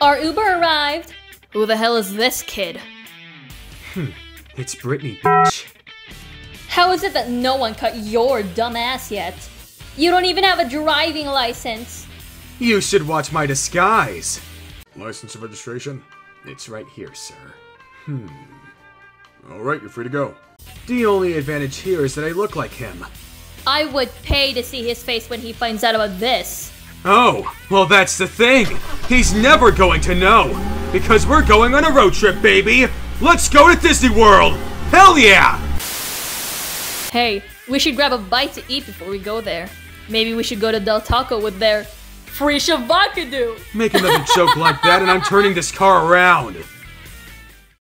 Our Uber arrived. Who the hell is this kid? Hmm, It's Britney, bitch. How is it that no one cut your dumb ass yet? You don't even have a driving license. You should watch my disguise. License and registration? It's right here, sir. Hmm. Alright, you're free to go. The only advantage here is that I look like him. I would pay to see his face when he finds out about this. Oh, well, that's the thing. He's never going to know. Because we're going on a road trip, baby. Let's go to Disney World. Hell yeah! Hey, we should grab a bite to eat before we go there. Maybe we should go to Del Taco with their free shavakadu. Make another joke like that, and I'm turning this car around.